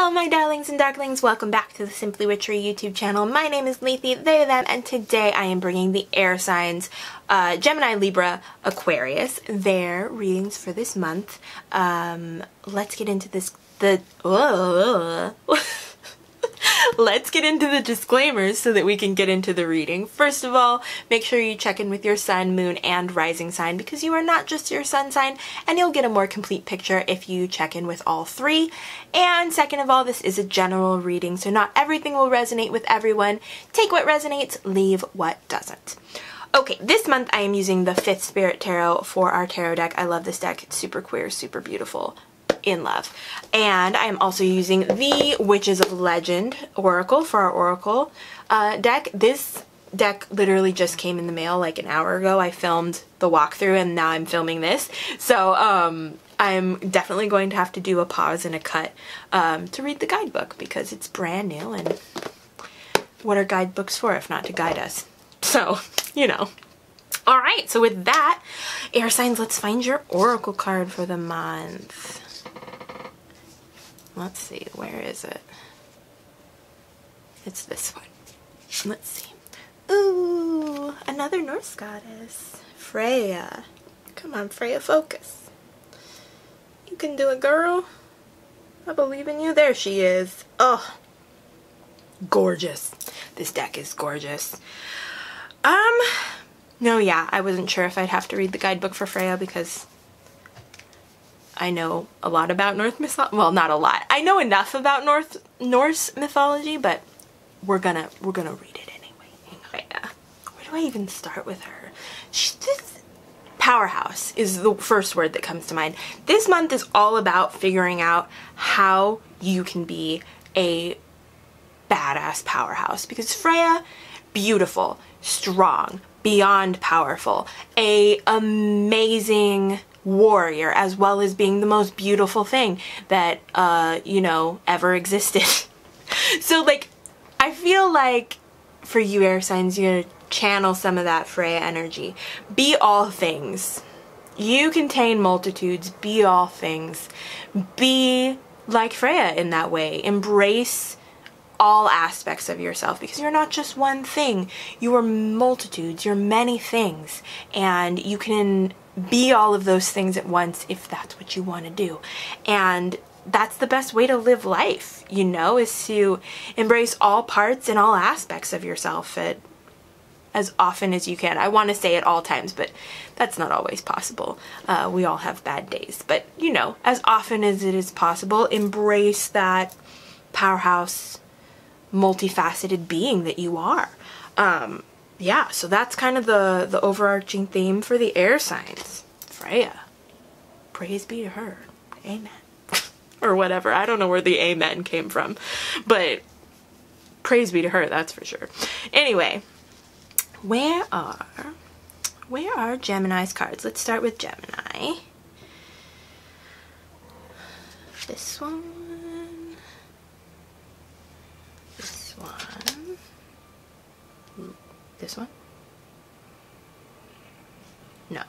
Hello my darlings and darklings, welcome back to the Simply Witchery YouTube channel. My name is Lethe, they, them, and today I am bringing the air signs, uh, Gemini, Libra, Aquarius, their readings for this month. Um, let's get into this, the, uh, let's get into the disclaimers so that we can get into the reading. First of all, make sure you check in with your sun, moon, and rising sign because you are not just your sun sign and you'll get a more complete picture if you check in with all three. And second of all, this is a general reading, so not everything will resonate with everyone. Take what resonates, leave what doesn't. Okay, this month I am using the Fifth Spirit Tarot for our tarot deck. I love this deck. It's super queer, super beautiful in love. And I am also using the Witches of Legend Oracle for our Oracle uh, deck. This deck literally just came in the mail like an hour ago. I filmed the walkthrough and now I'm filming this. So um, I'm definitely going to have to do a pause and a cut um, to read the guidebook because it's brand new and what are guidebooks for if not to guide us? So, you know. Alright, so with that, air signs, let's find your oracle card for the month. Let's see, where is it? It's this one. Let's see. Ooh, another Norse goddess. Freya. Come on, Freya, focus. You can do it, girl. I believe in you. There she is. Oh, gorgeous. This deck is gorgeous. Um, no, yeah, I wasn't sure if I'd have to read the guidebook for Freya because I know a lot about North mythology. Well, not a lot. I know enough about North Norse mythology, but we're gonna we're gonna read it anyway. Where do I even start with her? She's this powerhouse is the first word that comes to mind. This month is all about figuring out how you can be a badass powerhouse because Freya, beautiful, strong, beyond powerful, a amazing warrior as well as being the most beautiful thing that uh you know ever existed. So like i feel like for you air signs you're gonna channel some of that freya energy. Be all things. You contain multitudes. Be all things. Be like freya in that way. Embrace all aspects of yourself because you're not just one thing. You are multitudes, you're many things, and you can be all of those things at once if that's what you want to do. And that's the best way to live life, you know, is to embrace all parts and all aspects of yourself at, as often as you can. I want to say at all times, but that's not always possible. Uh, we all have bad days. But, you know, as often as it is possible, embrace that powerhouse, multifaceted being that you are. Um, yeah, so that's kind of the, the overarching theme for the air signs. Freya. Praise be to her. Amen. or whatever. I don't know where the amen came from. But praise be to her, that's for sure. Anyway, where are where are Gemini's cards? Let's start with Gemini. This one. This one. This one? No.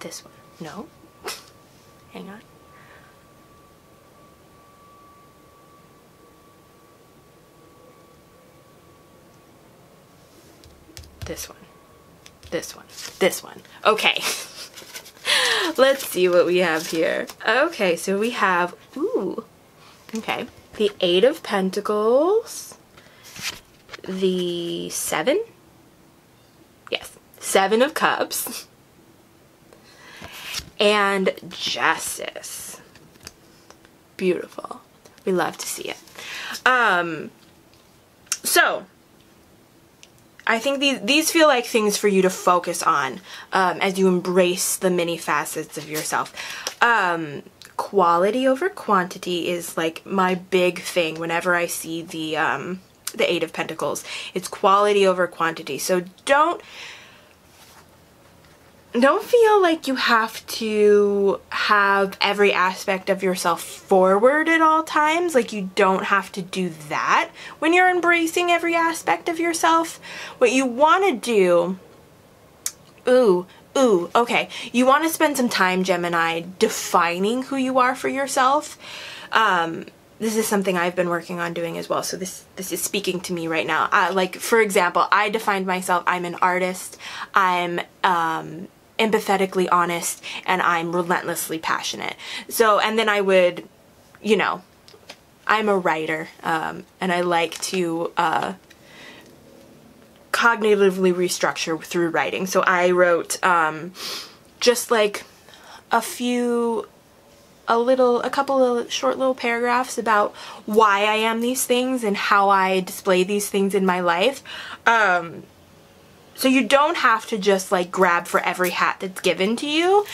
This one? No. Hang on. This one. This one. This one. Okay. Let's see what we have here. Okay, so we have, ooh, okay the Eight of Pentacles, the Seven, yes, Seven of Cups, and Justice. Beautiful. We love to see it. Um, so, I think these these feel like things for you to focus on um, as you embrace the many facets of yourself. Um, quality over quantity is like my big thing whenever I see the um, the Eight of Pentacles. It's quality over quantity. So don't don't feel like you have to have every aspect of yourself forward at all times. Like you don't have to do that when you're embracing every aspect of yourself. What you want to do, ooh, Ooh, okay. You want to spend some time, Gemini, defining who you are for yourself. Um, this is something I've been working on doing as well. So this this is speaking to me right now. Uh, like for example, I defined myself. I'm an artist. I'm um, empathetically honest, and I'm relentlessly passionate. So and then I would, you know, I'm a writer, um, and I like to uh, cognitively restructure through writing. So I wrote um, just like a few a little a couple of short little paragraphs about why I am these things and how I display these things in my life. Um, so you don't have to just like grab for every hat that's given to you.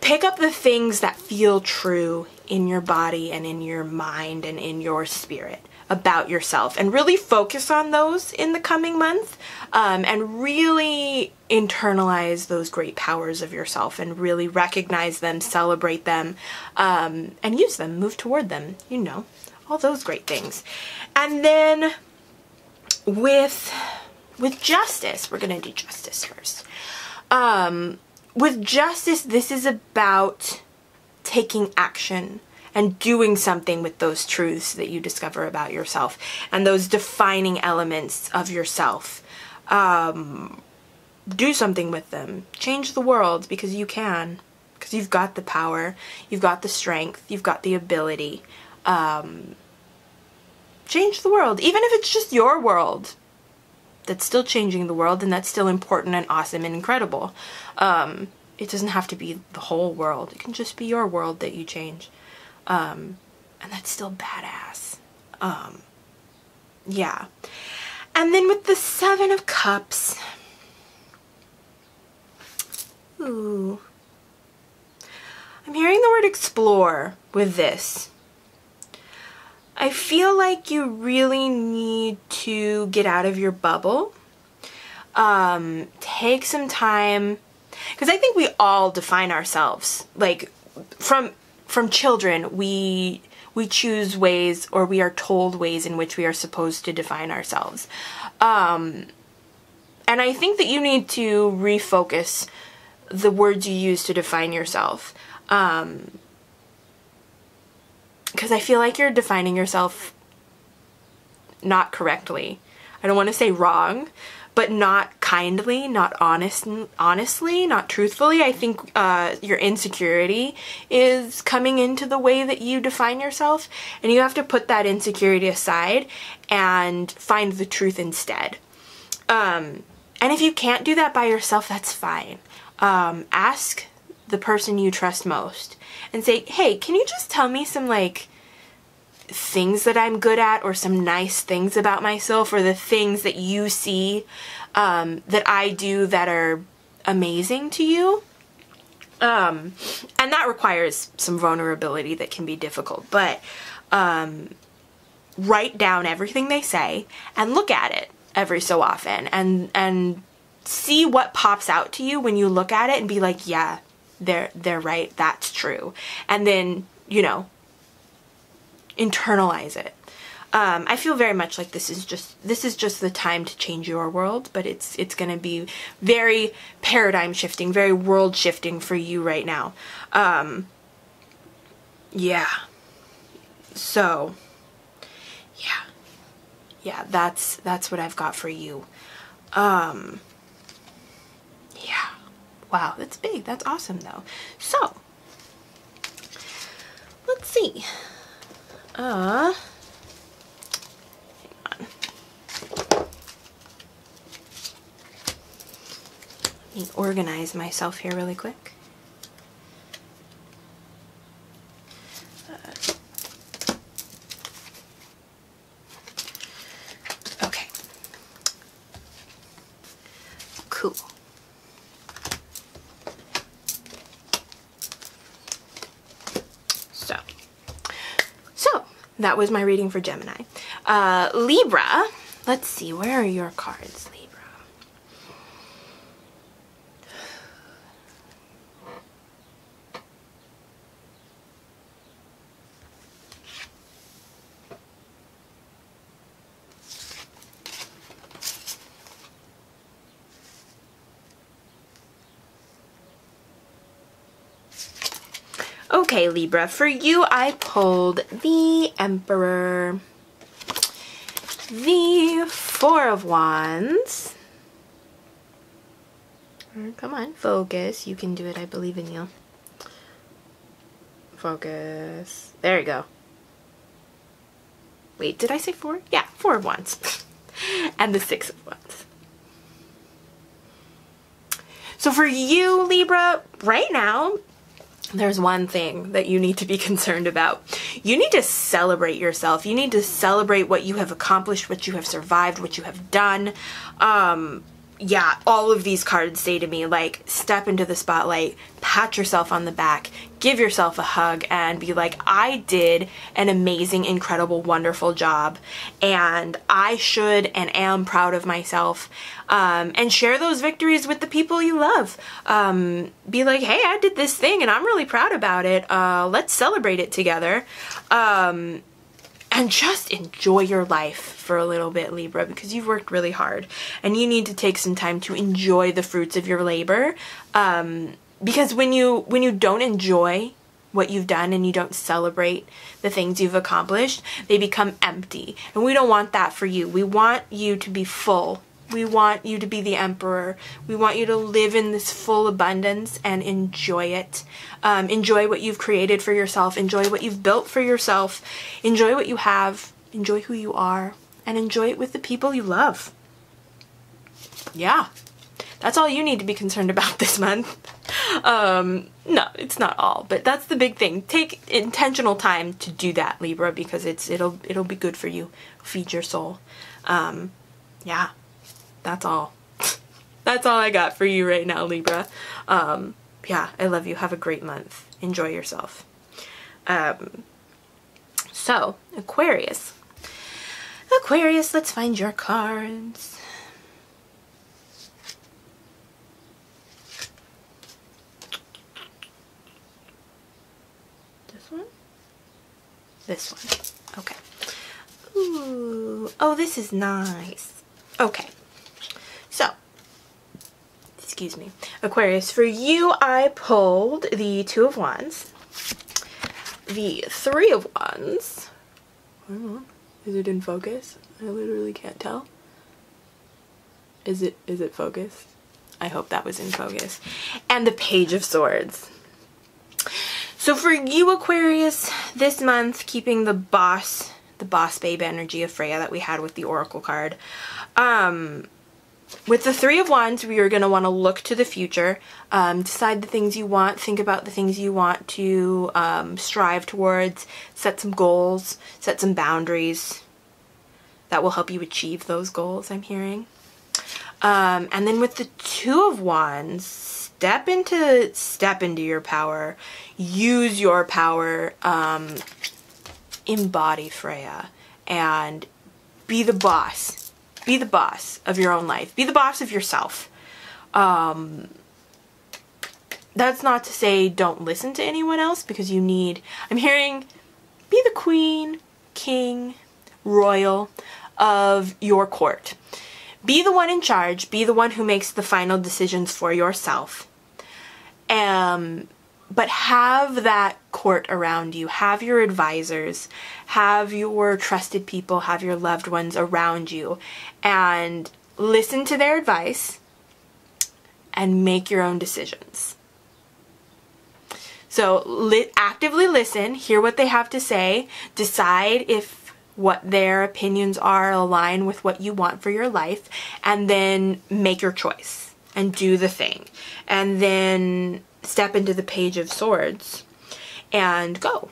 Pick up the things that feel true in your body and in your mind and in your spirit about yourself and really focus on those in the coming month um, and really internalize those great powers of yourself and really recognize them, celebrate them, um, and use them, move toward them, you know, all those great things. And then with with justice, we're going to do justice first. Um, with justice, this is about taking action and doing something with those truths that you discover about yourself and those defining elements of yourself. Um, do something with them. Change the world because you can. Because you've got the power, you've got the strength, you've got the ability. Um, change the world, even if it's just your world. That's still changing the world, and that's still important and awesome and incredible. Um, it doesn't have to be the whole world. It can just be your world that you change. Um, and that's still badass. Um, yeah. And then with the Seven of Cups. Ooh. I'm hearing the word explore with this. I feel like you really need to get out of your bubble. Um, take some time. Because I think we all define ourselves. Like, from from children, we we choose ways or we are told ways in which we are supposed to define ourselves. Um, and I think that you need to refocus the words you use to define yourself. Um, because I feel like you're defining yourself not correctly. I don't want to say wrong, but not kindly, not honest, honestly, not truthfully. I think uh, your insecurity is coming into the way that you define yourself, and you have to put that insecurity aside and find the truth instead. Um, and if you can't do that by yourself, that's fine. Um, ask the person you trust most and say, hey, can you just tell me some like things that I'm good at or some nice things about myself or the things that you see um, that I do that are amazing to you. Um, and that requires some vulnerability that can be difficult, but um, write down everything they say and look at it every so often and and see what pops out to you when you look at it and be like, yeah, they're they're right, that's true. And then, you know, internalize it. Um, I feel very much like this is just this is just the time to change your world, but it's it's going to be very paradigm shifting, very world shifting for you right now. Um, yeah. So, yeah, yeah, that's that's what I've got for you. Um, yeah. Wow, that's big. That's awesome though. So, let's see. Uh, on. Let me organize myself here really quick. Uh, okay. Cool. That was my reading for Gemini. Uh, Libra, let's see, where are your cards, Libra? Okay, Libra, for you I pulled the Emperor, the Four of Wands. Mm, come on, focus. You can do it. I believe in you. Focus. There you go. Wait, did I say four? Yeah, four of wands. and the six of wands. So for you, Libra, right now, there's one thing that you need to be concerned about. You need to celebrate yourself. You need to celebrate what you have accomplished, what you have survived, what you have done. Um, yeah, all of these cards say to me, like, step into the spotlight, pat yourself on the back, give yourself a hug, and be like, I did an amazing, incredible, wonderful job, and I should and am proud of myself. Um, and share those victories with the people you love. Um, be like, hey, I did this thing and I'm really proud about it. Uh, let's celebrate it together. Um, and just enjoy your life for a little bit, Libra, because you've worked really hard and you need to take some time to enjoy the fruits of your labor. Um, because when you when you don't enjoy what you've done and you don't celebrate the things you've accomplished, they become empty. And we don't want that for you. We want you to be full we want you to be the emperor. We want you to live in this full abundance and enjoy it. Um, enjoy what you've created for yourself. Enjoy what you've built for yourself. Enjoy what you have. Enjoy who you are. And enjoy it with the people you love. Yeah. That's all you need to be concerned about this month. Um, no, it's not all, but that's the big thing. Take intentional time to do that, Libra, because it's it'll it'll be good for you. Feed your soul. Um, yeah that's all. that's all I got for you right now, Libra. Um, yeah, I love you. Have a great month. Enjoy yourself. Um, so, Aquarius. Aquarius, let's find your cards. This one? This one. Okay. Ooh. Oh, this is nice. Okay excuse me, Aquarius, for you I pulled the Two of Wands, the Three of Wands, is it in focus? I literally can't tell. Is it, is it focused? I hope that was in focus. And the Page of Swords. So for you Aquarius, this month, keeping the boss, the boss babe energy of Freya that we had with the Oracle card, um, with the Three of Wands, we are going to want to look to the future, um, decide the things you want, think about the things you want to um, strive towards, set some goals, set some boundaries that will help you achieve those goals, I'm hearing. Um, and then with the Two of Wands, step into step into your power, use your power, um, embody Freya, and be the boss be the boss of your own life. Be the boss of yourself. Um, that's not to say don't listen to anyone else because you need, I'm hearing, be the queen, king, royal of your court. Be the one in charge. Be the one who makes the final decisions for yourself. Um, but have that court around you. Have your advisors, have your trusted people, have your loved ones around you, and listen to their advice and make your own decisions. So li actively listen, hear what they have to say, decide if what their opinions are align with what you want for your life, and then make your choice and do the thing. And then step into the page of swords and go.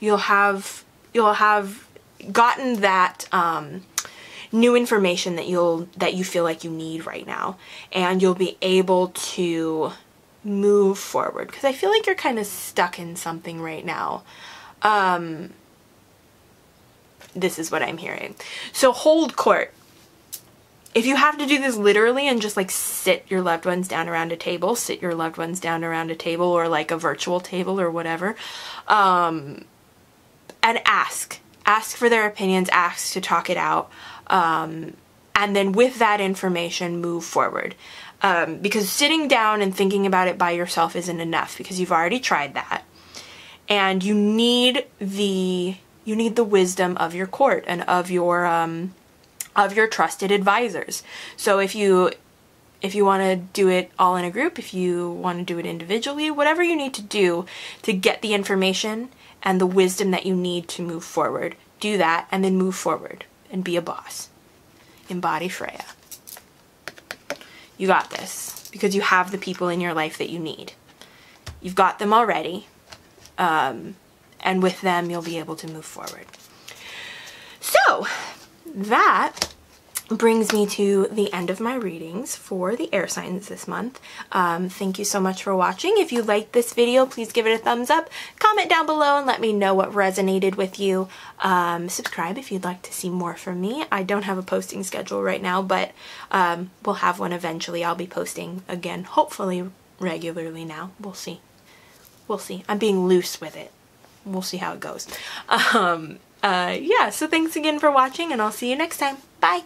You'll have you'll have gotten that um, new information that you'll that you feel like you need right now and you'll be able to move forward because I feel like you're kind of stuck in something right now. Um, this is what I'm hearing. So hold court if you have to do this literally and just like sit your loved ones down around a table, sit your loved ones down around a table or like a virtual table or whatever, um, and ask. Ask for their opinions, ask to talk it out. Um, and then with that information, move forward. Um, because sitting down and thinking about it by yourself isn't enough because you've already tried that. And you need the you need the wisdom of your court and of your um, of your trusted advisors. So if you if you want to do it all in a group, if you want to do it individually, whatever you need to do to get the information and the wisdom that you need to move forward, do that and then move forward and be a boss. Embody Freya. You got this because you have the people in your life that you need. You've got them already, um, and with them, you'll be able to move forward. So, that brings me to the end of my readings for the air signs this month. Um, thank you so much for watching. If you liked this video, please give it a thumbs up. Comment down below and let me know what resonated with you. Um, subscribe if you'd like to see more from me. I don't have a posting schedule right now, but um, we'll have one eventually. I'll be posting again, hopefully regularly now. We'll see. We'll see. I'm being loose with it. We'll see how it goes. Uh, yeah, so thanks again for watching, and I'll see you next time. Bye!